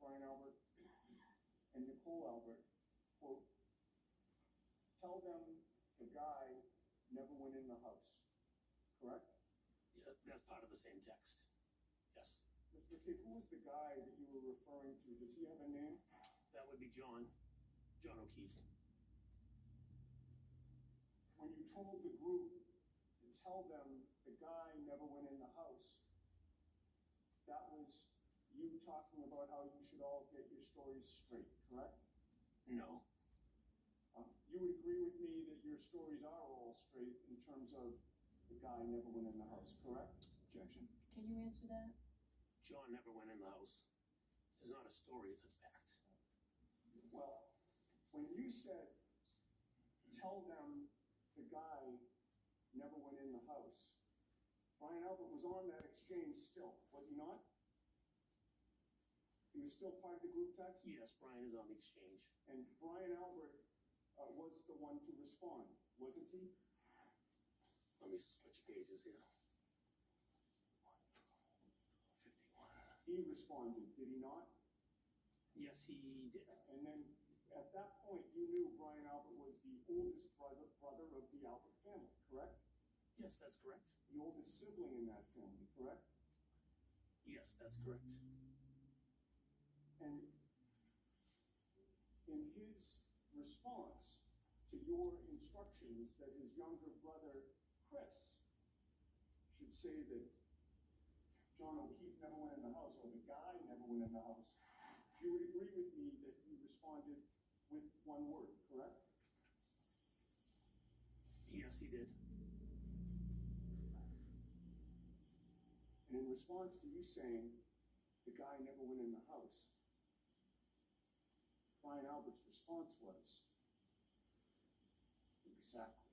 Brian Albert and Nicole Albert, quote, tell them the guy never went in the house, correct? Yeah, that's part of the same text. Yes, Mr. McCabe, who was the guy that you were referring to? Does he have a name? that would be John, John O'Keefe. When you told the group to tell them the guy never went in the house, that was you talking about how you should all get your stories straight, correct? No, Um, you would agree with me that your stories are all straight in terms of the guy never went in the house, correct? Objection. Can you answer that? John never went in the house. It's not a story, it's a fact. Well, when you said, tell them the guy never went in the house, Brian Albert was on that exchange still, was he not? He was still part of the group text? Yes, Brian is on the exchange. And Brian Albert uh, was the one to respond, wasn't he? Let me switch pages here. Fifty-one. He responded, did he not? Yes, he did. And then at that point, you knew Brian Albert was the oldest brother, brother of the Albert family, correct? Yes, that's correct. The oldest sibling in that family, correct? Yes, that's correct. And in his response to your instructions that his younger brother, Chris, should say that John O'Keefe never went in the house, or the guy never went in the house, you would agree with me that you responded with one word, correct? Yes, he did. And in response to you saying the guy never went in the house, Albert's response was exactly.